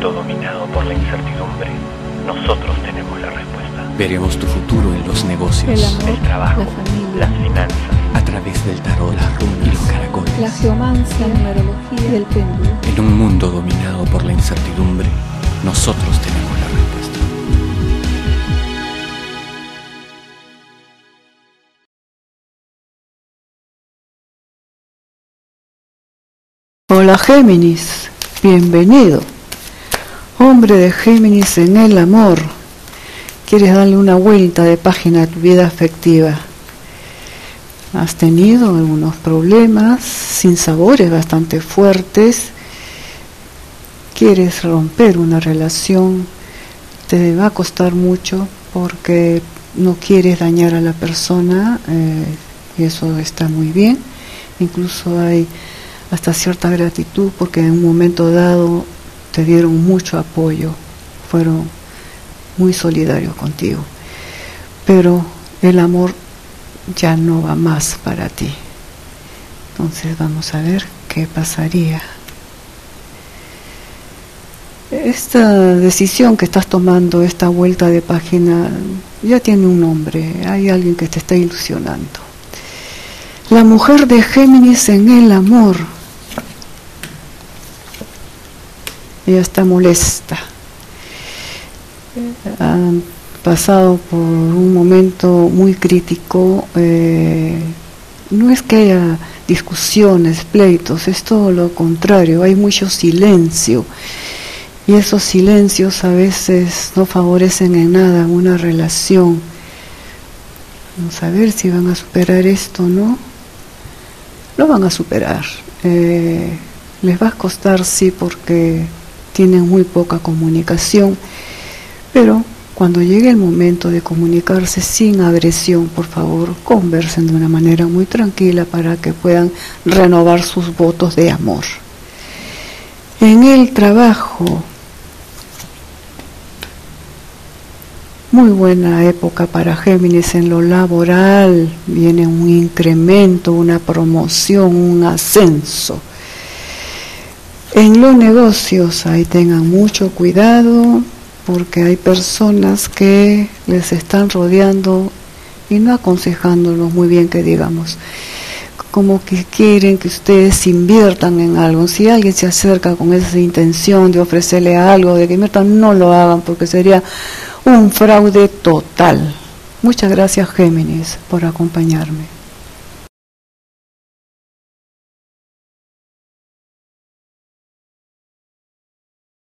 mundo dominado por la incertidumbre, nosotros tenemos la respuesta. Veremos tu futuro en los negocios, El amor, El trabajo, la familia, las finanzas, a través del tarot, las runas y los caracoles. la geomancia, la numerología y el péndulo. En un mundo dominado por la incertidumbre, nosotros tenemos la respuesta. Hola Géminis, bienvenido. Hombre de Géminis en el amor. ¿Quieres darle una vuelta de página a tu vida afectiva? Has tenido algunos problemas, sin sabores bastante fuertes. Quieres romper una relación, te va a costar mucho porque no quieres dañar a la persona eh, y eso está muy bien. Incluso hay hasta cierta gratitud porque en un momento dado te dieron mucho apoyo, fueron muy solidarios contigo. Pero el amor ya no va más para ti. Entonces vamos a ver qué pasaría. Esta decisión que estás tomando, esta vuelta de página, ya tiene un nombre, hay alguien que te está ilusionando. La mujer de Géminis en el amor. Ella está molesta. Han pasado por un momento muy crítico. eh, no es que haya discusiones, pleitos, es todo lo contrario, hay mucho silencio. Y esos silencios a veces no favorecen en nada una relación. Vamos a ver si van a superar esto o no. Lo van a superar. Eh, les va a costar, sí, porque tienen muy poca comunicación, pero cuando llegue el momento de comunicarse sin agresión, por favor, conversen de una manera muy tranquila para que puedan renovar sus votos de amor. En el trabajo, muy buena época para Géminis en lo laboral, viene un incremento, una promoción, un ascenso. En los negocios, ahí tengan mucho cuidado porque hay personas que les están rodeando y no aconsejándolos muy bien que digamos, como que quieren que ustedes inviertan en algo. Si alguien se acerca con esa intención de ofrecerle algo, de que inviertan, no lo hagan porque sería un fraude total. Muchas gracias Géminis por acompañarme.